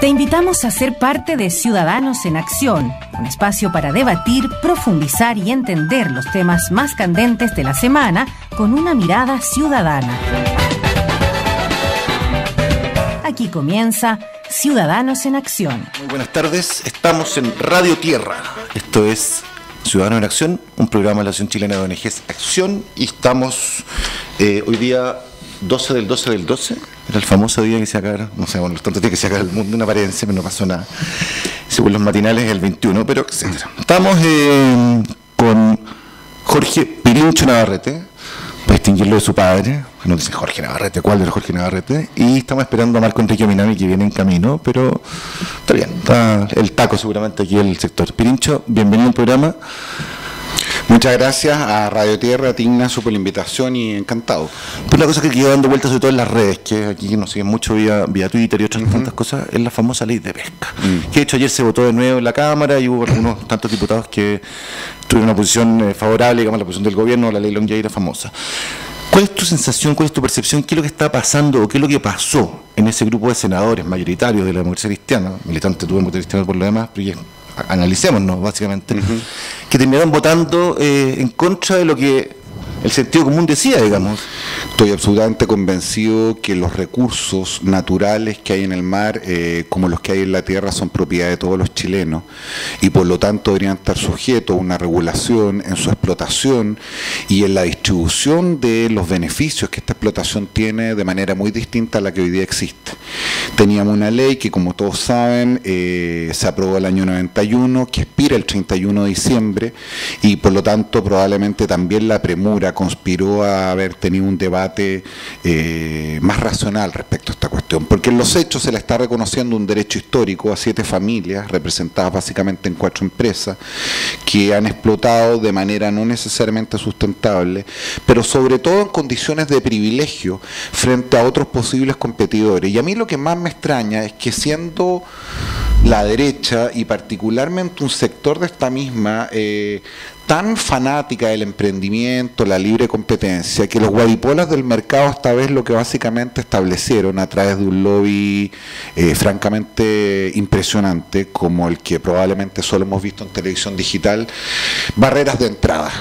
Te invitamos a ser parte de Ciudadanos en Acción, un espacio para debatir, profundizar y entender los temas más candentes de la semana con una mirada ciudadana. Aquí comienza Ciudadanos en Acción. Muy buenas tardes, estamos en Radio Tierra. Esto es Ciudadanos en Acción, un programa de la Asociación Chilena de ONGs Acción y estamos eh, hoy día 12 del 12 del 12 era el famoso día que se acaba, no sé, bueno, los tontos días que se acaba el mundo, una apariencia, pero no pasó nada. Según los matinales, el 21, pero etcétera. Estamos eh, con Jorge Pirincho Navarrete, para distinguirlo de su padre, no dice Jorge Navarrete, ¿cuál de Jorge Navarrete? Y estamos esperando a Marco Enrique Minami que viene en camino, pero está bien, está el taco seguramente aquí en el sector. Pirincho, bienvenido al programa. Muchas gracias a Radio Tierra, a ti Ignacio por la invitación y encantado. Pues una cosa que quedó dando vueltas sobre todo en las redes, que aquí nos siguen mucho vía, vía Twitter y otras tantas cosas, es la famosa ley de pesca. Mm. Que de hecho ayer se votó de nuevo en la Cámara y hubo algunos tantos diputados que tuvieron una posición eh, favorable, digamos, la posición del gobierno, la ley Longueira famosa. ¿Cuál es tu sensación, cuál es tu percepción, qué es lo que está pasando o qué es lo que pasó en ese grupo de senadores mayoritarios de la democracia cristiana, militante tú democracia cristiana por lo demás, pero analicémonos básicamente, que terminaron votando eh, en contra de lo que el sentido común decía, digamos. Estoy absolutamente convencido que los recursos naturales que hay en el mar, eh, como los que hay en la tierra, son propiedad de todos los chilenos y por lo tanto deberían estar sujetos a una regulación en su explotación y en la distribución de los beneficios que esta explotación tiene de manera muy distinta a la que hoy día existe. Teníamos una ley que, como todos saben, eh, se aprobó el año 91, que expira el 31 de diciembre y por lo tanto probablemente también la premura conspiró a haber tenido un debate eh, más racional respecto a esta cuestión, porque en los hechos se le está reconociendo un derecho histórico a siete familias, representadas básicamente en cuatro empresas, que han explotado de manera no necesariamente sustentable, pero sobre todo en condiciones de privilegio frente a otros posibles competidores. Y a mí lo que más me extraña es que siendo la derecha y particularmente un sector de esta misma eh, tan fanática del emprendimiento, la libre competencia, que los guadipolas del mercado esta vez lo que básicamente establecieron a través de un lobby eh, francamente impresionante, como el que probablemente solo hemos visto en televisión digital, barreras de entrada,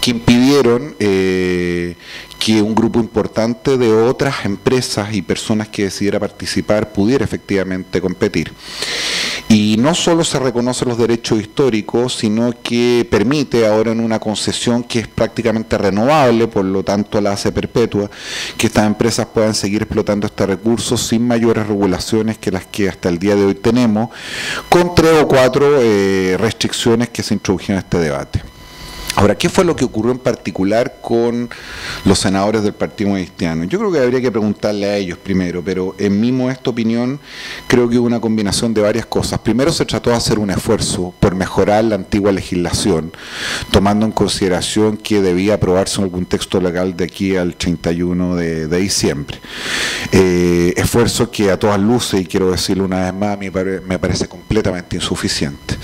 que impidieron eh, que un grupo importante de otras empresas y personas que decidiera participar pudiera efectivamente competir. Y no solo se reconocen los derechos históricos, sino que permite ahora en una concesión que es prácticamente renovable, por lo tanto la hace perpetua, que estas empresas puedan seguir explotando este recurso sin mayores regulaciones que las que hasta el día de hoy tenemos, con tres o cuatro eh, restricciones que se introdujeron en este debate. Ahora, ¿qué fue lo que ocurrió en particular con los senadores del Partido Cristiano? Yo creo que habría que preguntarle a ellos primero, pero en mi modesta opinión creo que hubo una combinación de varias cosas. Primero se trató de hacer un esfuerzo por mejorar la antigua legislación, tomando en consideración que debía aprobarse algún texto legal de aquí al 31 de, de diciembre. Eh, esfuerzo que a todas luces, y quiero decirlo una vez más, pare, me parece completamente insuficiente.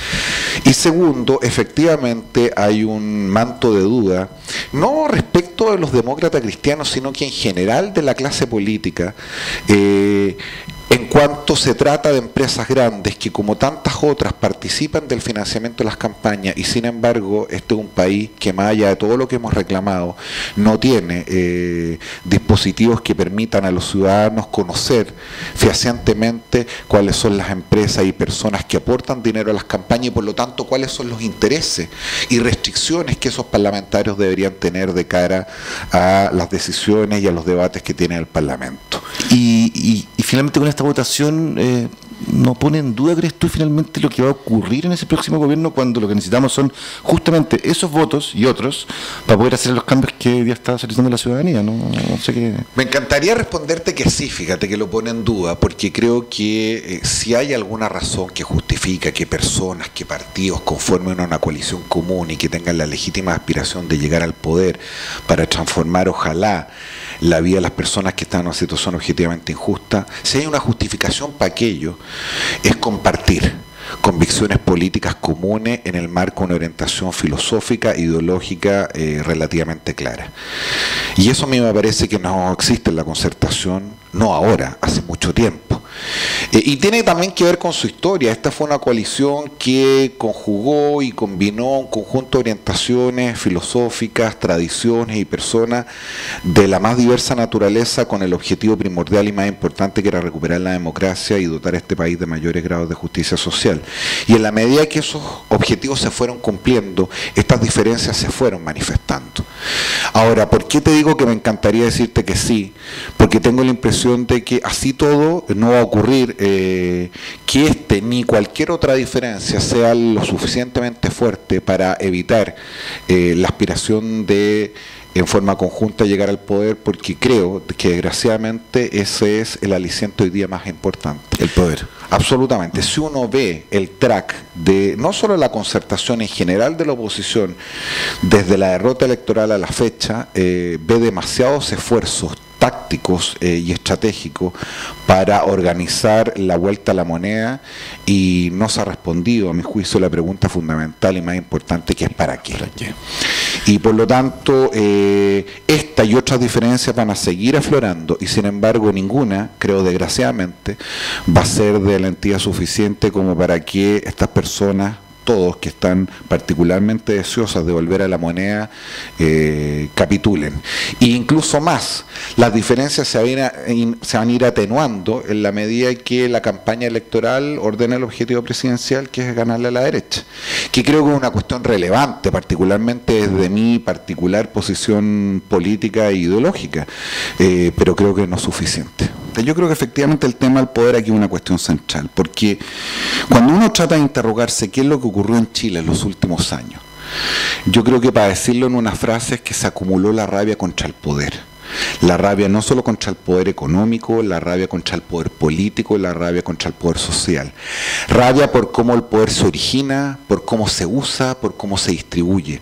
Y segundo, efectivamente hay un manto de duda, no respecto de los demócratas cristianos, sino que en general de la clase política, eh, en cuanto se trata de empresas grandes que como tantas otras participan del financiamiento de las campañas y sin embargo este es un país que más allá de todo lo que hemos reclamado no tiene eh, dispositivos que permitan a los ciudadanos conocer fehacientemente cuáles son las empresas y personas que aportan dinero a las campañas y por lo tanto cuáles son los intereses y restricciones que esos parlamentarios deberían tener de cara a las decisiones y a los debates que tiene el Parlamento. Y, y, finalmente con esta votación eh, no pone en duda, crees tú, finalmente lo que va a ocurrir en ese próximo gobierno cuando lo que necesitamos son justamente esos votos y otros para poder hacer los cambios que día está solicitando la ciudadanía? No, no sé qué. Me encantaría responderte que sí, fíjate que lo pone en duda, porque creo que eh, si hay alguna razón que justifica que personas, que partidos conformen una coalición común y que tengan la legítima aspiración de llegar al poder para transformar, ojalá, la vida de las personas que están en una situación objetivamente injusta, si hay una justificación para aquello, es compartir convicciones políticas comunes en el marco de una orientación filosófica, ideológica eh, relativamente clara. Y eso a mí me parece que no existe en la concertación, no ahora, hace mucho tiempo. Eh, y tiene también que ver con su historia. Esta fue una coalición que conjugó y combinó un conjunto de orientaciones filosóficas, tradiciones y personas de la más diversa naturaleza con el objetivo primordial y más importante que era recuperar la democracia y dotar a este país de mayores grados de justicia social. Y en la medida que esos objetivos se fueron cumpliendo, estas diferencias se fueron manifestando. Ahora, ¿por qué te digo que me encantaría decirte que sí? Porque tengo la impresión de que así todo no va a ocurrir eh, que este ni cualquier otra diferencia sea lo suficientemente fuerte para evitar eh, la aspiración de en forma conjunta llegar al poder porque creo que desgraciadamente ese es el aliciente hoy día más importante. El poder. Absolutamente. Si uno ve el track de no solo la concertación en general de la oposición, desde la derrota electoral a la fecha, eh, ve demasiados esfuerzos tácticos eh, y estratégicos para organizar la vuelta a la moneda y no se ha respondido, a mi juicio, la pregunta fundamental y más importante que es ¿para qué? Y por lo tanto, eh, esta y otras diferencias van a seguir aflorando y sin embargo ninguna, creo desgraciadamente, va a ser de la entidad suficiente como para que estas personas todos que están particularmente deseosas de volver a la moneda eh, capitulen. E incluso más, las diferencias se van, a, ir atenuando en la medida que la campaña electoral ordena el objetivo presidencial, que es ganarle a la derecha, que creo que es una cuestión relevante, particularmente desde mi particular posición política e ideológica, eh, pero creo que no es suficiente. Yo creo que efectivamente el tema del poder aquí es una cuestión central, porque cuando uno trata de interrogarse qué es lo que ocurrió en Chile en los últimos años, yo creo que para decirlo en una frase es que se acumuló la rabia contra el poder la rabia no solo contra el poder económico, la rabia contra el poder político, la rabia contra el poder social. Rabia por cómo el poder se origina, por cómo se usa, por cómo se distribuye.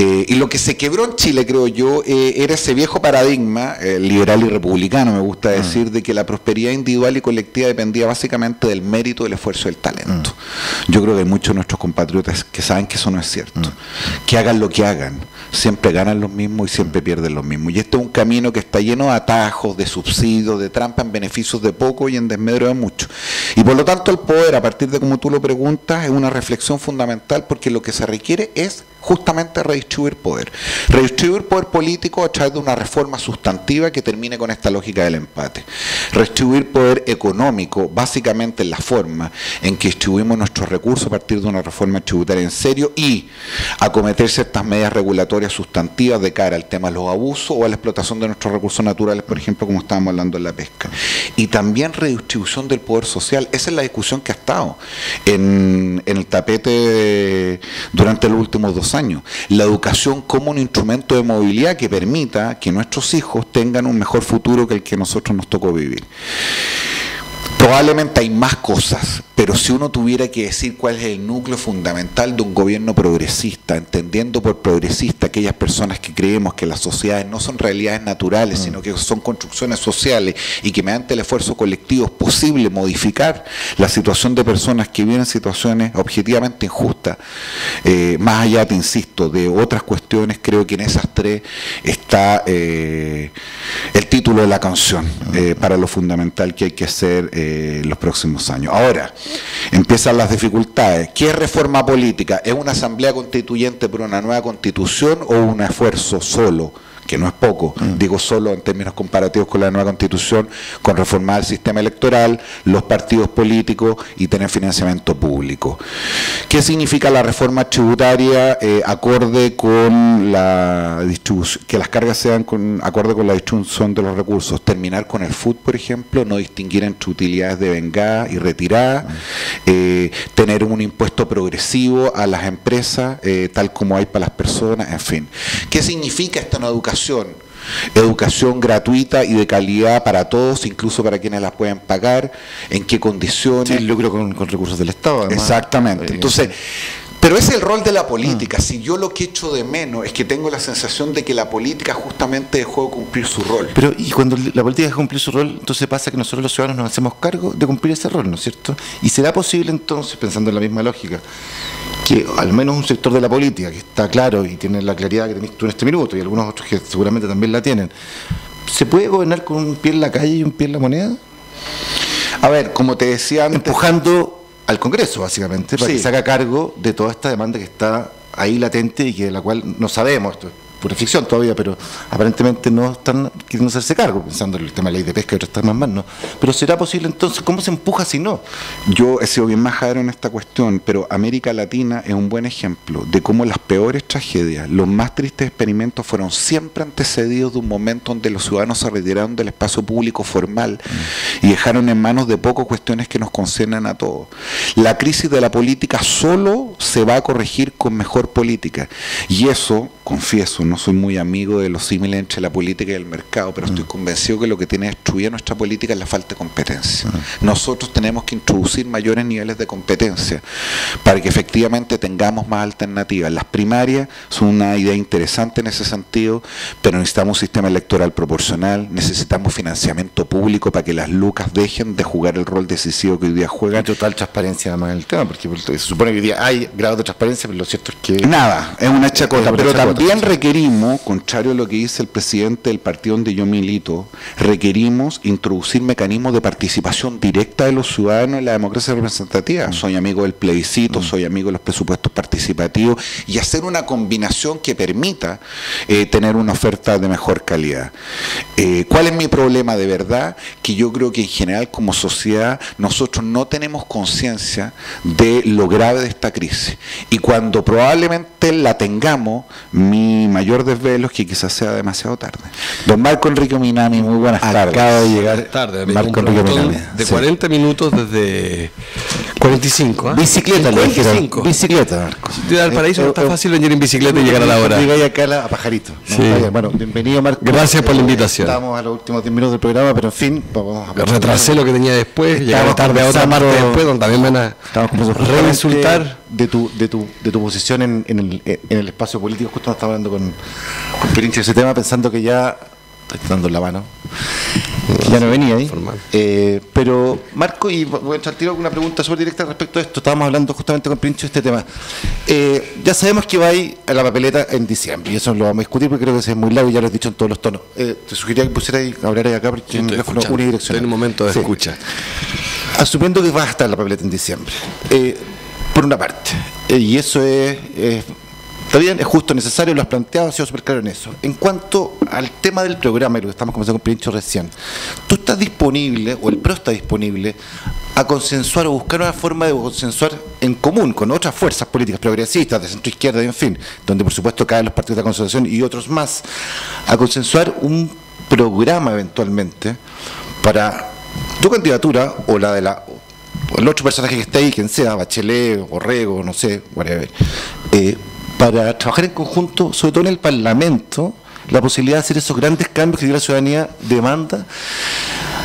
Eh, y lo que se quebró en Chile, creo yo, eh, era ese viejo paradigma, eh, liberal y republicano, me gusta mm. decir, de que la prosperidad individual y colectiva dependía básicamente del mérito, del esfuerzo y del talento. Mm. Yo creo que hay muchos de nuestros compatriotas que saben que eso no es cierto. Mm. Que hagan lo que hagan, siempre ganan los mismos y siempre pierden los mismos. Y este es un camino que está lleno de atajos, de subsidios, de trampa en beneficios de poco y en desmedro de mucho. Y por lo tanto el poder, a partir de como tú lo preguntas, es una reflexión fundamental porque lo que se requiere es justamente redistribuir poder. Redistribuir poder político a través de una reforma sustantiva que termine con esta lógica del empate. Redistribuir poder económico, básicamente en la forma en que distribuimos nuestros recursos a partir de una reforma tributaria en serio y acometer ciertas medidas regulatorias sustantivas de cara al tema de los abusos o a la explotación de nuestros recursos naturales, por ejemplo, como estábamos hablando en la pesca. Y también redistribución del poder social. Esa es la discusión que ha estado en, en el tapete durante los últimos dos años. La educación como un instrumento de movilidad que permita que nuestros hijos tengan un mejor futuro que el que nosotros nos tocó vivir. Probablemente hay más cosas, pero si uno tuviera que decir cuál es el núcleo fundamental de un gobierno progresista, entendiendo por progresista aquellas personas que creemos que las sociedades no son realidades naturales, mm. sino que son construcciones sociales y que mediante el esfuerzo colectivo es posible modificar la situación de personas que viven situaciones objetivamente injustas, eh, más allá, te insisto, de otras cuestiones, creo que en esas tres está eh, el título de la canción mm. eh, para lo fundamental que hay que hacer eh, los próximos años. Ahora, empiezan las dificultades. ¿Qué reforma política? ¿Es una asamblea constituyente por una nueva constitución o un esfuerzo solo? Que no es poco, mm. digo solo en términos comparativos con la nueva constitución, con reformar el sistema electoral, los partidos políticos y tener financiamiento público. ¿Qué significa la reforma tributaria eh, acorde con la distribución, que las cargas sean con, acorde con la distribución de los recursos? Terminar con el FUD, por ejemplo, no distinguir entre utilidades de vengada y retirada, mm. eh, tener un impuesto progresivo a las empresas, eh, tal como hay para las personas, en fin. ¿Qué significa esta nueva educación? Educación. gratuita y de calidad para todos, incluso para quienes la pueden pagar, en qué condiciones. Sí, lucro con, con recursos del Estado. Exactamente. Entonces, pero es el rol de la política. Mm. Si yo lo que echo de menos es que tengo la sensación de que la política justamente dejó de cumplir su rol. Pero y cuando la política deja de cumplir su rol, entonces pasa que nosotros los ciudadanos nos hacemos cargo de cumplir ese rol, ¿no es cierto? Y será posible entonces, pensando en la misma lógica, que al menos un sector de la política que está claro y tiene la claridad que tenés tú en este minuto y algunos otros que seguramente también la tienen, ¿se puede gobernar con un pie en la calle y un pie en la moneda? A ver, como te decía antes... Empujando al Congreso, básicamente, para que se haga cargo de toda esta demanda que está ahí latente y que de la cual no sabemos por ficción todavía, pero aparentemente no están queriendo hacerse cargo, pensando en el tema de la ley de pesca y otros temas más, ¿no? Pero ¿será posible entonces? ¿Cómo se empuja si no? Yo he sido bien majadero en esta cuestión, pero América Latina es un buen ejemplo de cómo las peores tragedias, los más tristes experimentos fueron siempre antecedidos de un momento donde los ciudadanos se retiraron del espacio público formal y dejaron en manos de poco cuestiones que nos concernen a todos. La crisis de la política solo se va a corregir con mejor política y eso, confieso, no soy muy amigo de los símiles entre la política y el mercado, pero estoy mm. convencido que lo que tiene destruida nuestra política es la falta de competencia. Mm. Nosotros tenemos que introducir mayores niveles de competencia para que efectivamente tengamos más alternativas. Las primarias son una idea interesante en ese sentido, pero necesitamos un sistema electoral proporcional, necesitamos financiamiento público para que las lucas dejen de jugar el rol decisivo que hoy día juegan. total transparencia además en el tema, porque se supone que hoy día hay grado de transparencia, pero lo cierto es que... Nada, es una chacota, pero también requerimos contrario a lo que dice el presidente del partido donde yo milito, requerimos introducir mecanismos de participación directa de los ciudadanos en la democracia representativa. Mm. Soy amigo del plebiscito, mm. soy amigo de los presupuestos participativos y hacer una combinación que permita eh, tener una oferta de mejor calidad. Eh, ¿Cuál es mi problema de verdad? Que yo creo que en general como sociedad nosotros no tenemos conciencia de lo grave de esta crisis. Y cuando probablemente la tengamos, mi mayor mayor desvelo que quizás sea demasiado tarde. Don Marco Enrique Minami, muy buenas tardes. Acaba de llegar tarde, Marco Enrique Minami. De 40 minutos desde 45. ¿eh? Bicicleta, le dijeron. Bicicleta, Marco. Ciudad del Paraíso no está fácil venir en bicicleta y llegar a la hora. Llegáis acá a Pajarito. Sí. Bueno, bienvenido, Marco. Gracias por la invitación. Estamos a los últimos 10 minutos del programa, pero en fin, vamos a Retrasé lo que tenía después, llegar tarde a otra parte después, donde también van a resultar de tu, de tu, de tu posición en, en, el, en el espacio político. Justo estaba hablando con, con Pirinche de ese tema, pensando que ya estoy dando la mano. Que ya no venía ahí. Eh, pero, Marco, y voy a entrar tiro con una pregunta súper directa respecto a esto. Estábamos hablando justamente con Pirinche de este tema. Eh, ya sabemos que va a ir a la papeleta en diciembre, y eso lo vamos a discutir porque creo que es muy largo y ya lo he dicho en todos los tonos. Eh, te sugeriría que pusieras ahí, hablar ahí acá porque sí, un teléfono unidireccional. Estoy en un momento de escucha. Asumiendo que va a estar la papeleta en diciembre por una parte. Eh, y eso es, está bien, es justo, necesario, lo has planteado, ha sido súper claro en eso. En cuanto al tema del programa, y lo que estamos conversando con Pincho recién, ¿tú estás disponible, o el PRO está disponible, a consensuar o buscar una forma de consensuar en común con otras fuerzas políticas progresistas, de centro izquierda y en fin, donde por supuesto caen los partidos de la consolidación y otros más, a consensuar un programa eventualmente para tu candidatura o la de la el otro personaje que esté ahí, quien sea, Bachelet, Borrego, no sé, whatever, eh, para trabajar en conjunto, sobre todo en el Parlamento, la posibilidad de hacer esos grandes cambios que la ciudadanía demanda.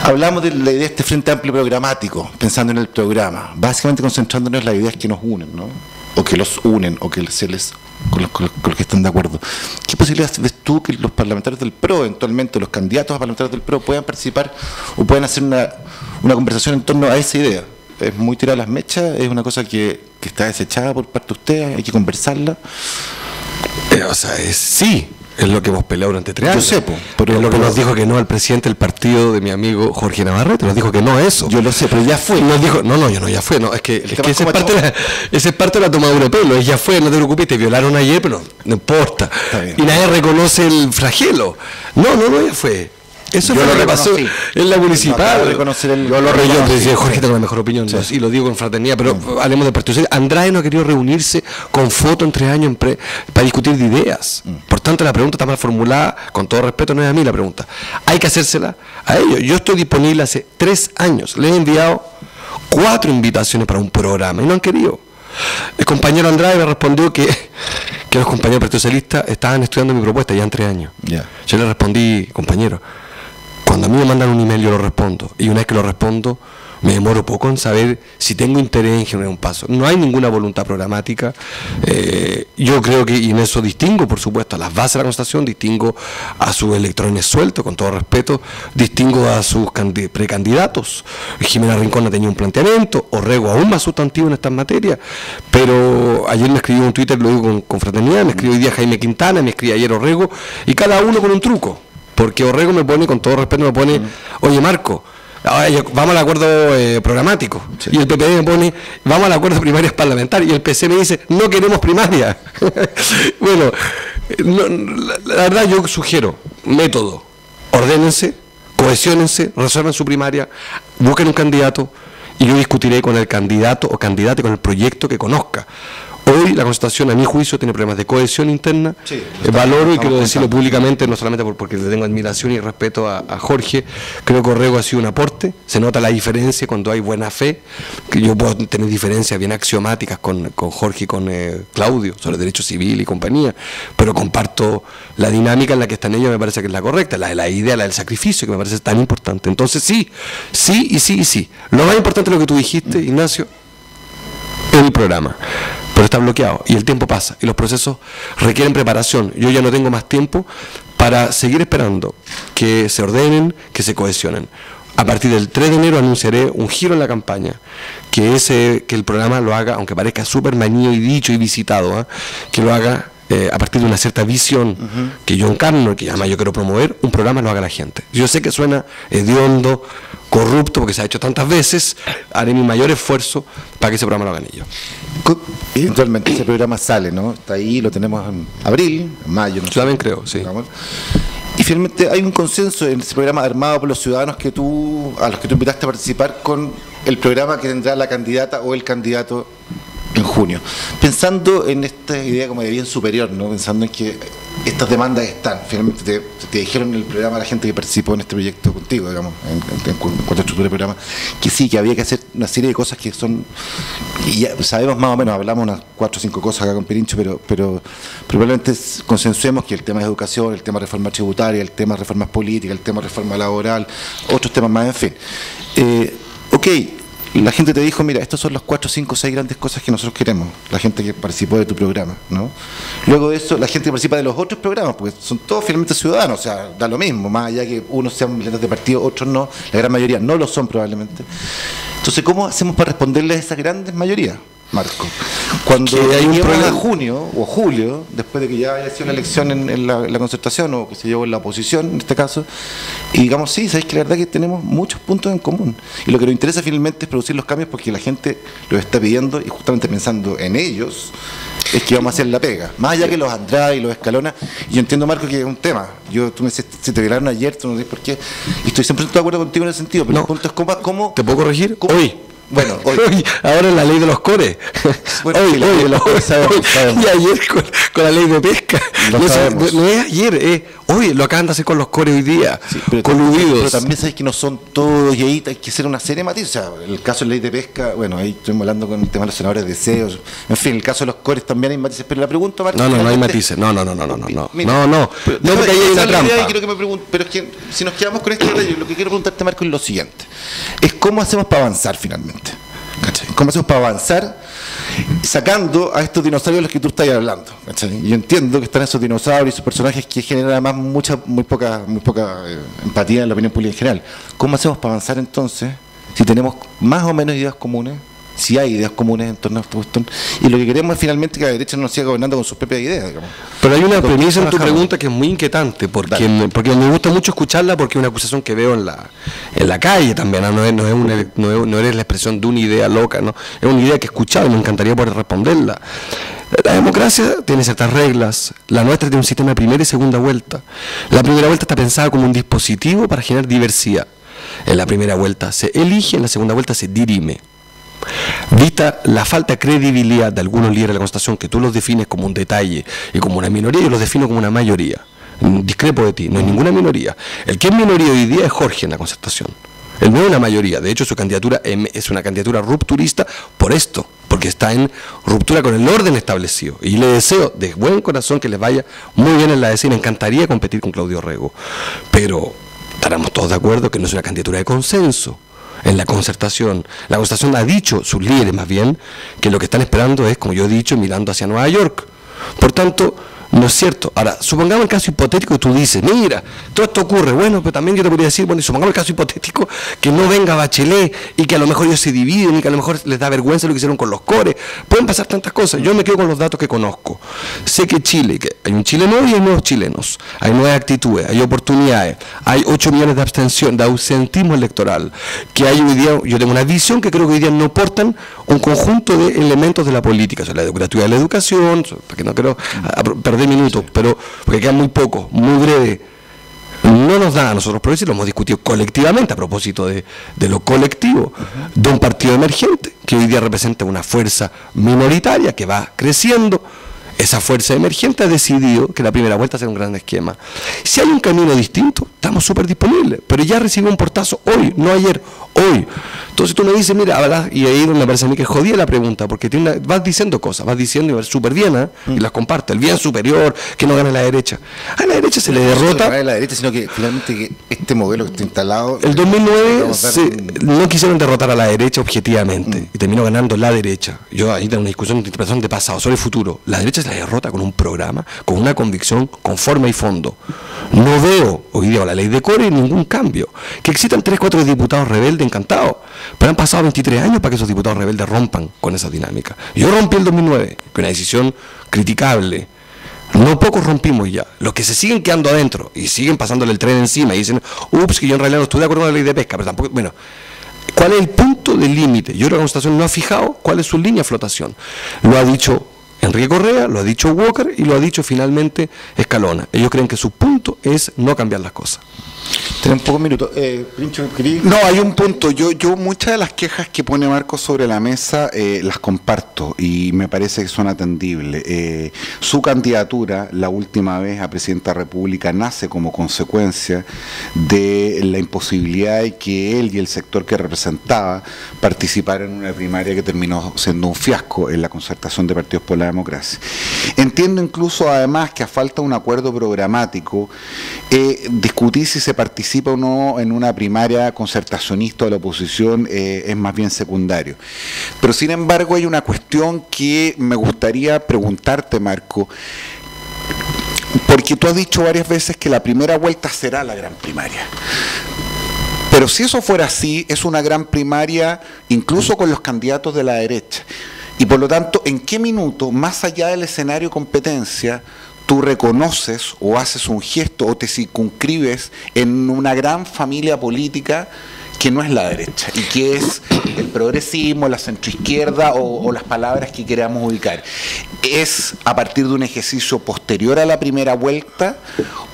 Hablamos de la idea de este Frente Amplio Programático, pensando en el programa, básicamente concentrándonos en las ideas que nos unen, ¿no? o que los unen, o que se les con los, que están de acuerdo. ¿Qué posibilidades ves tú que los parlamentarios del PRO, eventualmente los candidatos a parlamentarios del PRO, puedan participar o puedan hacer una, una conversación en torno a esa idea? Es muy tirada las mechas, es una cosa que, que está desechada por parte de usted, hay que conversarla. Eh, o sea, es, sí, es lo que hemos peleado durante tres años. Yo sé, pero es lo que nos dijo que no al presidente del partido de mi amigo Jorge Navarrete, nos dijo que no eso. Yo lo sé, pero ya fue. Nos dijo, no, no, yo no, ya fue, no, es que, es que esa, es parte de la, esa es parte de la tomadura de pelo, ya fue, no te preocupes, te violaron ayer, pero no importa. Y nadie reconoce el flagelo. No, no, no, ya fue. Eso fue lo que pasó en la municipal. yo lo decía, Jorge tengo la mejor opinión, y lo digo con fraternidad, pero hablemos de partido. Andrade no ha querido reunirse con foto entre años para discutir de ideas. Mm. Por tanto, la pregunta está mal formulada, con todo respeto, no es a mí la pregunta. Hay que hacérsela a ellos. Yo estoy disponible hace tres años. Le he enviado cuatro invitaciones para un programa y no han querido. El compañero Andrade me respondió que, que los compañeros Partido Socialista estaban estudiando mi propuesta ya en tres años. Yo le respondí, compañero, cuando a mí me mandan un email yo lo respondo. Y una vez que lo respondo, me demoro poco en saber si tengo interés en generar un paso. No hay ninguna voluntad programática. Eh, yo creo que, y en eso distingo, por supuesto, a las bases de la Constitución, distingo a sus electrones sueltos, con todo respeto, distingo a sus precandidatos. Jimena Rincón ha tenido un planteamiento, Orrego aún más sustantivo en estas materias, pero ayer me escribió un Twitter, lo digo con, con fraternidad, me escribió hoy día Jaime Quintana, me escribió ayer Orrego, y cada uno con un truco. Porque Orrego me pone, con todo respeto, me pone, oye Marco, vamos al acuerdo eh, programático. Y el PPD me pone, vamos al acuerdo primarias parlamentarias. Y el PC me dice, no queremos primaria. bueno, la, verdad yo sugiero método. Ordénense, cohesionense, resuelvan su primaria, busquen un candidato y yo discutiré con el candidato o candidata con el proyecto que conozca. Hoy la Constitución, a mi juicio, tiene problemas de cohesión interna. Sí, eh, valoro y quiero decirlo públicamente, no solamente porque le tengo admiración y respeto a, Jorge. Creo que Orrego ha sido un aporte. Se nota la diferencia cuando hay buena fe. Que yo puedo tener diferencias bien axiomáticas con, Jorge y con eh, Claudio sobre derecho civil y compañía, pero comparto la dinámica en la que están ellos, me parece que es la correcta, la de la idea, la del sacrificio, que me parece tan importante. Entonces, sí, sí y sí y sí. Lo más importante es lo que tú dijiste, Ignacio, el programa pero está bloqueado y el tiempo pasa y los procesos requieren preparación. Yo ya no tengo más tiempo para seguir esperando que se ordenen, que se cohesionen. A partir del 3 de enero anunciaré un giro en la campaña, que, ese, que el programa lo haga, aunque parezca súper manío y dicho y visitado, ¿ah? que lo haga eh, a partir de una cierta visión que yo encarno, que además yo quiero promover, un programa lo haga la gente. Yo sé que suena hediondo, corrupto, porque se ha hecho tantas veces, haré mi mayor esfuerzo para que ese programa lo hagan ellos. Eventualmente ese programa sale, ¿no? Está ahí, lo tenemos en abril, en mayo. No Yo creo, sí. Y finalmente hay un consenso en ese programa armado por los ciudadanos que tú, a los que tú invitaste a participar con el programa que tendrá la candidata o el candidato en junio. Pensando en esta idea como de bien superior, ¿no? pensando en que estas demandas están, finalmente te, dijeron en el programa la gente que participó en este proyecto contigo, digamos, en, cuanto a estructura del programa, que sí, que había que hacer una serie de cosas que son, y ya sabemos más o menos, hablamos unas cuatro o cinco cosas acá con Pirincho, pero, pero, probablemente consensuemos que el tema de educación, el tema de reforma tributaria, el tema de reformas políticas, el tema de reforma laboral, otros temas más, en fin. Eh, ok, la gente te dijo, mira, estas son las cuatro, cinco, seis grandes cosas que nosotros queremos, la gente que participó de tu programa, ¿no? Luego de eso, la gente que participa de los otros programas, porque son todos finalmente ciudadanos, o sea, da lo mismo, más allá que unos sean militantes de partido, otros no, la gran mayoría no lo son probablemente. Entonces, ¿cómo hacemos para responderle a esa grandes mayoría? Marco. Cuando hay un problema junio o julio, después de que ya haya sido una elección en, la, concertación o que se llevó en la oposición en este caso, y digamos, sí, sabéis que la verdad es que tenemos muchos puntos en común. Y lo que nos interesa finalmente es producir los cambios porque la gente los está pidiendo y justamente pensando en ellos es que vamos a hacer la pega. Más allá que los Andrade y los Escalona, y yo entiendo, Marco, que es un tema. Yo, tú me se te violaron ayer, tú no sé por qué, y estoy siempre de acuerdo contigo en ese sentido, pero el punto es cómo, cómo... ¿Te puedo corregir? Hoy bueno, hoy, ahora es la ley de los cores. Bueno, hoy, hoy, los cores Y ayer con, la ley de pesca. no, no, es ayer, es hoy, lo acaban de hacer con los cores hoy día, pero, coludidos. Pero también sabes que no son todos y ahí hay que hacer una serie de matices. O sea, el caso de la ley de pesca, bueno, ahí estoy hablando con el tema de los senadores de deseos. En fin, el caso de los cores también hay matices. Pero la pregunta, Marco. No, no, no hay matices. No, no, no, no, no. No, no, no. no porque ahí hay una trampa. Quiero que me pregunte, pero es que si nos quedamos con esto, lo que quiero preguntarte, Marco, es lo siguiente: es cómo hacemos para avanzar finalmente. ¿Cómo hacemos para avanzar sacando a estos dinosaurios de los que tú estás hablando? Y yo entiendo que están esos dinosaurios, y esos personajes que generan además mucha, muy poca, muy poca eh, empatía en la opinión pública en general. ¿Cómo hacemos para avanzar entonces si tenemos más o menos ideas comunes? Si hay ideas comunes en torno a esta cuestión. Y lo que queremos es finalmente que la derecha no siga gobernando con sus propias ideas. Pero hay una premisa en tu pregunta que es muy inquietante, porque, porque me gusta mucho escucharla, porque es una acusación que veo en la, en la calle también. ¿no? es, no, no, eres la expresión de una idea loca, ¿no? es una idea que he escuchado y me encantaría poder responderla. La democracia tiene ciertas reglas. La nuestra tiene un sistema de primera y segunda vuelta. La primera vuelta está pensada como un dispositivo para generar diversidad. En la primera vuelta se elige, en la segunda vuelta se dirime. Vista la falta de credibilidad de algunos líderes de la Constitución, que tú los defines como un detalle y como una minoría, yo los defino como una mayoría. Discrepo de ti, no hay ninguna minoría. El que es minoría hoy día es Jorge en la Concertación. Él no es una mayoría, de hecho su candidatura es una candidatura rupturista por esto, porque está en ruptura con el orden establecido. Y le deseo de buen corazón que les vaya muy bien en la me encantaría competir con Claudio Rego, pero estaremos todos de acuerdo que no es una candidatura de consenso en la concertación. La concertación ha dicho, sus líderes más bien, que lo que están esperando es, como yo he dicho, mirando hacia Nueva York. Por tanto, No es cierto. Ahora, supongamos el caso hipotético que tú dices, mira, todo esto ocurre, bueno, pero también yo te podría decir, bueno, y supongamos el caso hipotético que no venga Bachelet y que a lo mejor ellos se dividen y que a lo mejor les da vergüenza lo que hicieron con los cores. Pueden pasar tantas cosas. Yo me quedo con los datos que conozco. Sé que Chile, que hay un Chile nuevo y hay nuevos chilenos, hay nuevas actitudes, hay oportunidades, hay 8 millones de abstención, de ausentismo electoral, que hay hoy día, yo tengo una visión que creo que hoy día no portan un conjunto de elementos de la política, sea, la educativa de la educación, porque no quiero perder minutos, pero porque queda muy poco, muy breve. No nos da a nosotros progresistas, lo hemos discutido colectivamente a propósito de, lo colectivo, de un partido emergente que hoy día representa una fuerza minoritaria que va creciendo, esa fuerza emergente ha decidido que la primera vuelta sea un gran esquema. Si hay un camino distinto, estamos súper disponibles, pero ya recibió un portazo hoy, no ayer, hoy. Entonces tú me dices, mira, y ahí donde me parece a mí que jodía la pregunta, porque tiene vas diciendo cosas, vas diciendo súper bien, ¿eh? y las comparte, el bien superior, que no gane la derecha. A la derecha se le derrota. No la derecha, sino que finalmente este modelo que está instalado. El 2009 no quisieron derrotar a la derecha objetivamente, mm. y terminó ganando la derecha. Yo ahí tengo una discusión de interpretación de pasado sobre el futuro. La derecha se la derrota con un programa, con una convicción, con forma y fondo. No veo hoy día la ley de core ningún cambio. Que existan tres, cuatro diputados rebeldes, encantado pero han pasado 23 años para que esos diputados rebeldes rompan con esa dinámica. Yo rompí el 2009, con una decisión criticable. No pocos rompimos ya. Los que se siguen quedando adentro y siguen pasándole el tren encima y dicen, ups, que yo en realidad no estoy de acuerdo con la ley de pesca, pero tampoco. Bueno, ¿cuál es el punto de límite? Yo creo que la Constitución no ha fijado cuál es su línea de flotación. Lo ha dicho Enrique Correa, lo ha dicho Walker y lo ha dicho finalmente Escalona. Ellos creen que su punto es no cambiar las cosas. Tenemos pocos minutos. Eh, no, hay un punto. Yo, yo muchas de las quejas que pone Marcos sobre la mesa eh, las comparto y me parece que son atendibles. Eh, su candidatura, la última vez a presidenta de la República, nace como consecuencia de la imposibilidad de que él y el sector que representaba participaran en una primaria que terminó siendo un fiasco en la concertación de partidos por la democracia. Entiendo incluso además que a falta de un acuerdo programático, discutir si se participa o no en una primaria concertacionista de la oposición eh, es más bien secundario. Pero sin embargo hay una cuestión que me gustaría preguntarte, Marco, porque tú has dicho varias veces que la primera vuelta será la gran primaria. Pero si eso fuera así, es una gran primaria incluso con los candidatos de la derecha. Y por lo tanto, ¿en qué minuto, más allá del escenario competencia, tú reconoces o haces un gesto o te circunscribes en una gran familia política que no es la derecha y que es el progresismo, la centroizquierda o, o las palabras que queramos ubicar. ¿Es a partir de un ejercicio posterior a la primera vuelta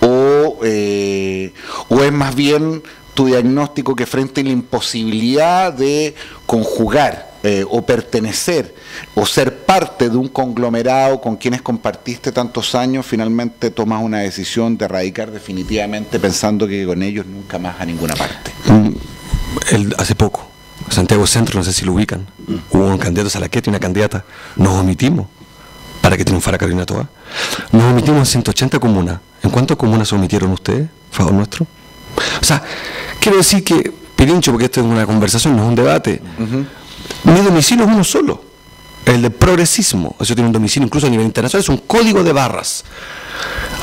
o, eh, o es más bien tu diagnóstico que frente a la imposibilidad de conjugar eh, o pertenecer o ser parte de un conglomerado con quienes compartiste tantos años, finalmente tomas una decisión de radicar definitivamente pensando que con ellos nunca más a ninguna parte. Mm, hace poco, Santiago Centro, no sé si lo ubican, mm. hubo un candidato a Salaquete y una candidata, nos omitimos para que triunfara Carolina Toa. Nos omitimos en 180 comunas. ¿En cuántas comunas se omitieron ustedes, favor nuestro? O sea, quiero decir que, Pirincho, porque esto es una conversación, no es un debate, mi domicilio es uno solo, el de progresismo. Eso tiene un domicilio incluso a nivel internacional, es un código de barras.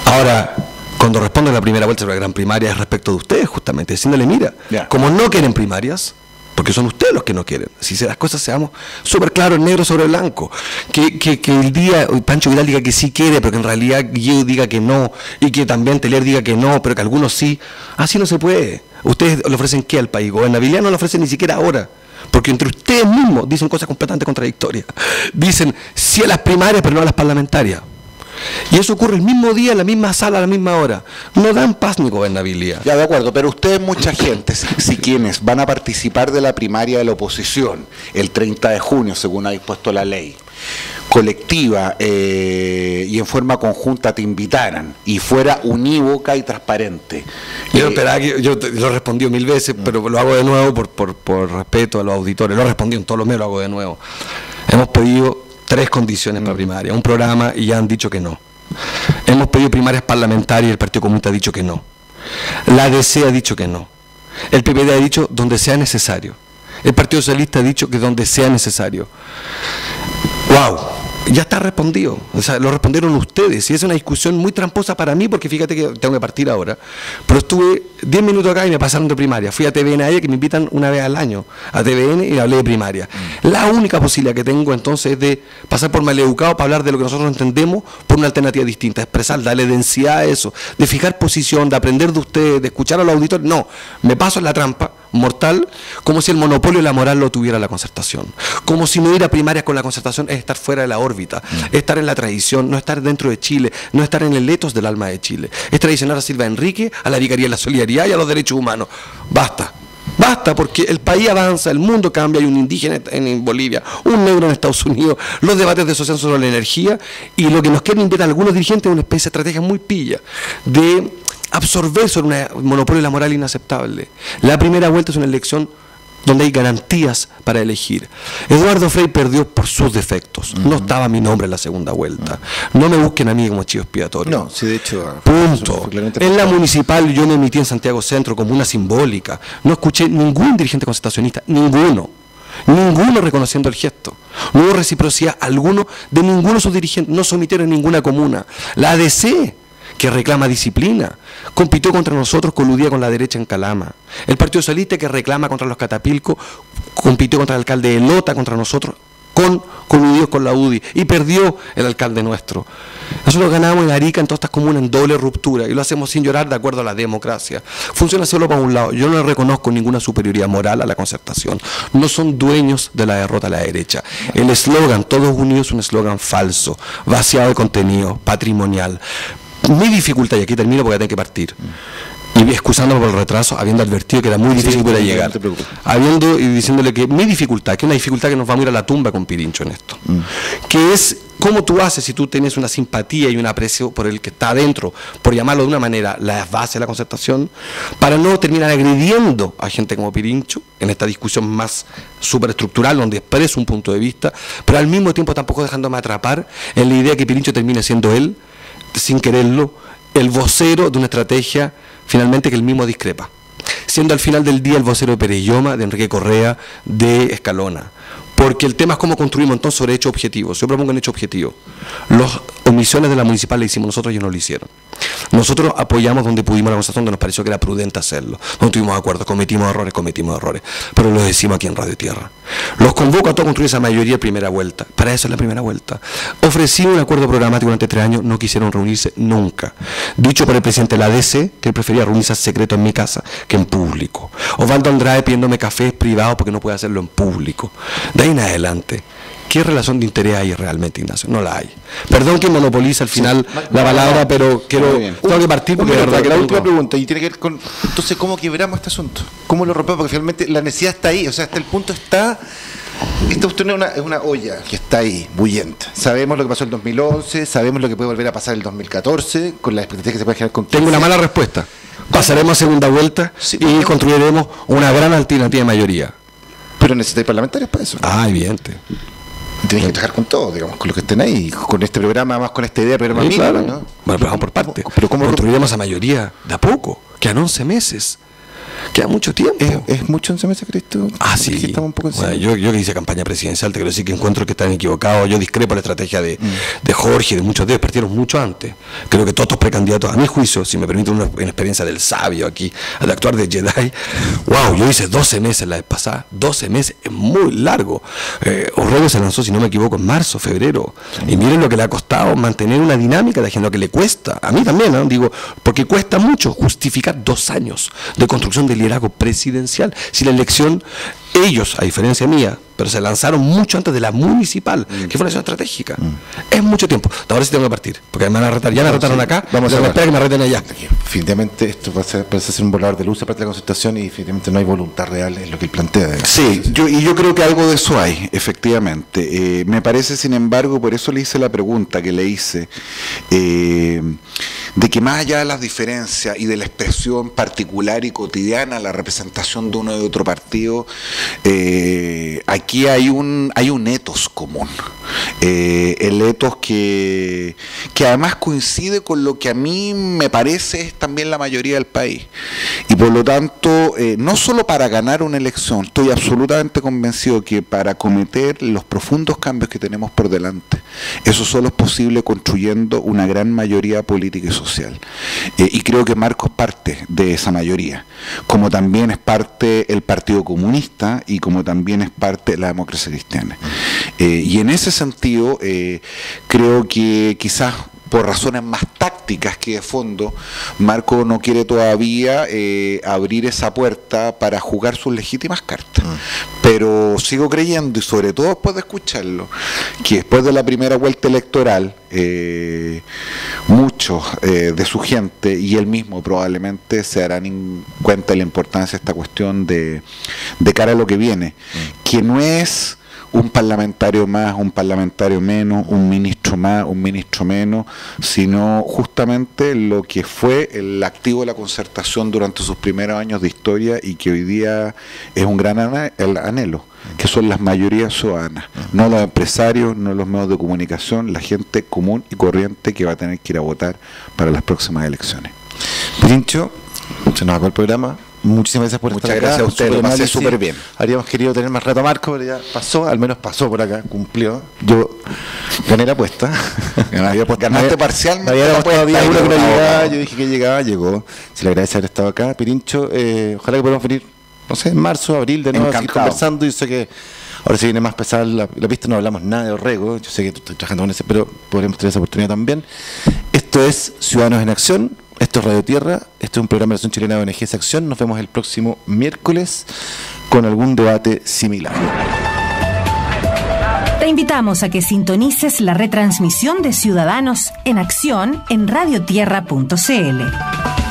Ahora, cuando responde a la primera vuelta sobre la gran primaria es respecto de ustedes, justamente, diciéndole, mira, como no quieren primarias, porque son ustedes los que no quieren. Si las cosas seamos súper claros, negro sobre blanco. Que, que, que, el día Pancho Vidal diga que sí quiere, pero que en realidad Guido diga que no, y que también Teler diga que no, pero que algunos sí. Así no se puede. Ustedes le ofrecen qué al país. Gobernabilidad no lo ofrecen ni siquiera ahora. Porque entre ustedes mismos dicen cosas completamente contradictorias. Dicen sí a las primarias, pero no a las parlamentarias. Y eso ocurre el mismo día, en la misma sala, a la misma hora. No dan paz ni gobernabilidad. Ya, de acuerdo, pero ustedes, mucha gente, si, quienes van a participar de la primaria de la oposición el 30 de junio, según ha dispuesto la ley, colectiva eh, y en forma conjunta te invitaran y fuera unívoca y transparente. Yo, eh, yo lo he respondido mil veces, mm. pero lo hago de nuevo por, por, por respeto a los auditores. Lo he respondido en todos los medios, lo hago de nuevo. Hemos pedido tres condiciones para primaria, un programa y ya han dicho que no. Hemos pedido primarias parlamentarias y el Partido Comunista ha dicho que no. La DC ha dicho que no. El PPD ha dicho donde sea necesario. El Partido Socialista ha dicho que donde sea necesario. ¡Wow! Ya está respondido. O sea, lo respondieron ustedes. Y es una discusión muy tramposa para mí, porque fíjate que tengo que partir ahora. Pero estuve 10 minutos acá y me pasaron de primaria. Fui a TVN ayer, que me invitan una vez al año a TVN y hablé de primaria. Mm. La única posibilidad que tengo entonces es de pasar por maleducado para hablar de lo que nosotros entendemos por una alternativa distinta, expresar, darle densidad a eso, de fijar posición, de aprender de ustedes, de escuchar a los auditores. No, me paso en la trampa mortal, como si el monopolio de la moral lo tuviera la concertación. Como si no ir a primarias con la concertación es estar fuera de la órbita, mm. estar en la tradición, no estar dentro de Chile, no estar en el etos del alma de Chile. Es traicionar a Silva Enrique, a la Vicaría de la Solidaridad y a los derechos humanos. Basta. Basta, porque el país avanza, el mundo cambia, hay un indígena en Bolivia, un negro en Estados Unidos, los debates de asociación sobre la energía, y lo que nos quieren invitar algunos dirigentes es una especie de estrategia muy pilla de absorber sobre un monopolio de la moral inaceptable. La primera vuelta es una elección donde hay garantías para elegir. Eduardo Frey perdió por sus defectos. No estaba mi nombre en la segunda vuelta. No me busquen a mí como chivo expiatorio. No, sí, de hecho. Punto. En la municipal yo me emití en Santiago Centro como una simbólica. No escuché ningún dirigente concentracionista, ninguno. Ninguno reconociendo el gesto. No hubo reciprocidad alguno de ninguno de sus dirigentes. No sometieron ninguna comuna. La ADC que reclama disciplina. Compitió contra nosotros, coludía con la derecha en Calama. El Partido Socialista que reclama contra los Catapilcos, compitió contra el alcalde de Lota, contra nosotros, con coludidos con la UDI, y perdió el alcalde nuestro. Nosotros ganamos en Arica, en todas estas comunas, en doble ruptura, y lo hacemos sin llorar de acuerdo a la democracia. Funciona solo para un lado. Yo no le reconozco ninguna superioridad moral a la concertación. No son dueños de la derrota a la derecha. El eslogan, todos unidos, es un eslogan falso, vaciado de contenido, patrimonial mi dificultad, y aquí termino porque tengo que partir, y excusándome por el retraso, habiendo advertido que era muy difícil poder llegar, habiendo y diciéndole que mi dificultad, que es una dificultad que nos va a ir a la tumba con Pirincho en esto, mm. que es cómo tú haces si tú tienes una simpatía y un aprecio por el que está adentro, por llamarlo de una manera, la base de la concertación, para no terminar agrediendo a gente como Pirincho en esta discusión más superestructural donde expreso un punto de vista, pero al mismo tiempo tampoco dejándome atrapar en la idea que Pirincho termine siendo él sin quererlo, el vocero de una estrategia finalmente que él mismo discrepa. Siendo al final del día el vocero de Pereyoma, de Enrique Correa, de Escalona. Porque el tema es cómo construimos entonces sobre hechos objetivos. Yo propongo un hecho objetivo. Las omisiones de la municipal le hicimos nosotros, y no lo hicieron. Nosotros apoyamos donde pudimos la conversación, donde nos pareció que era prudente hacerlo. No tuvimos acuerdo, cometimos errores, cometimos errores. Pero lo decimos aquí en Radio Tierra. Los convoco a todos a construir esa mayoría de primera vuelta. Para eso es la primera vuelta. Ofrecí un acuerdo programático durante tres años, no quisieron reunirse nunca. Dicho por el presidente de la DC que él prefería reunirse a secreto en mi casa que en público. Osvaldo Andrade pidiéndome cafés privados porque no puede hacerlo en público. De ahí en adelante. ¿Qué relación de interés hay realmente, Ignacio? No la hay. Perdón que monopoliza al final la palabra, pero quiero tengo que partir porque verdad que la última pregunta y tiene que ver con entonces cómo quebramos este asunto, cómo lo rompemos, porque finalmente la necesidad está ahí, o sea, hasta el punto está esta cuestión es una, es una olla que está ahí, bullenta. Sabemos lo que pasó en el 2011, sabemos lo que puede volver a pasar en el 2014, con la expectativa que se puede generar con... Tengo una mala respuesta. Pasaremos a segunda vuelta y construiremos una gran alternativa de mayoría. Pero necesitáis parlamentarios para eso. Ah, evidente. Tienes que trabajar con todo, digamos, con los que estén ahí, con este programa, más con esta idea, pero sí, claro. ¿no? Bueno, pero vamos por parte. Pero ¿cómo construiremos a mayoría de a poco? que en 11 meses. Queda mucho tiempo. ¿Es, mucho 11 meses, Cristo? Ah, sí. Estamos un poco bueno, yo, yo que hice campaña presidencial, te quiero decir que encuentro que están equivocados. Yo discrepo la estrategia de, mm. de Jorge, de muchos de ellos, partieron mucho antes. Creo que todos los precandidatos, a mi juicio, si me permiten una, experiencia del sabio aquí, al actuar de Jedi, wow, yo hice 12 meses la vez pasada. 12 meses es muy largo. Eh, se lanzó, si no me equivoco, en marzo, febrero. Y miren lo que le ha costado mantener una dinámica de lo que le cuesta. A mí también, ¿no? digo, porque cuesta mucho justificar dos años de construcción de liderazgo presidencial. Si la elección, ellos, a diferencia mía, pero se lanzaron mucho antes de la municipal, mm. que fue una elección estratégica. Mm. Es mucho tiempo. Ahora sí tengo que partir, porque me van a retar. Ya me retaron acá, vamos a esperar que me reten allá. Definitivamente esto va a ser, ser un volador de luz aparte de la concentración y definitivamente no hay voluntad real en lo que él plantea. Sí, yo, y yo creo que algo de eso hay, efectivamente. Eh, me parece, sin embargo, por eso le hice la pregunta que le hice, eh, de que más allá de las diferencias y de la expresión particular y cotidiana, la representación de uno y de otro partido, Eh, aquí hay un, hay un etos común. Eh, el etos que, que además coincide con lo que a mí me parece es también la mayoría del país. Y por lo tanto, eh, no solo para ganar una elección, estoy absolutamente convencido que para cometer los profundos cambios que tenemos por delante, eso solo es posible construyendo una gran mayoría política y social. Y creo que Marcos es parte de esa mayoría, como también es parte el Partido Comunista y como también es parte la democracia cristiana. y en ese sentido, creo que quizás por razones más tácticas que de fondo, Marco no quiere todavía eh, abrir esa puerta para jugar sus legítimas cartas. Mm. Pero sigo creyendo, y sobre todo después de escucharlo, que después de la primera vuelta electoral, eh, muchos eh, de su gente y él mismo probablemente se darán cuenta de la importancia de esta cuestión de, de cara a lo que viene, mm. que no es un parlamentario más, un parlamentario menos, un ministro más, un ministro menos, sino justamente lo que fue el activo de la concertación durante sus primeros años de historia y que hoy día es un gran anhelo, que son las mayorías ciudadanas, no los empresarios, no los medios de comunicación, la gente común y corriente que va a tener que ir a votar para las próximas elecciones. Pincho, se nos acabó el programa. Muchísimas gracias por Muchas gracias a usted, lo pasé súper bien. Habríamos querido tener más rato a Marco, pero ya pasó, al menos pasó por acá, cumplió. Yo gané la apuesta. Ganaste parcialmente. yo dije que llegaba, llegó. Se le agradece haber estado acá. Pirincho, eh, ojalá que podamos venir, no sé, en marzo, abril, de nuevo, a seguir conversando. Yo sé que ahora se viene más pesada la, pista, no hablamos nada de Orrego. Yo sé que tú estás trabajando con ese, pero podremos tener esa oportunidad también. Esto es Ciudadanos en Acción esto es Radio Tierra, esto es un programa de la Acción Chilena de ONG Acción. Nos vemos el próximo miércoles con algún debate similar. Te invitamos a que sintonices la retransmisión de Ciudadanos en Acción en radiotierra.cl.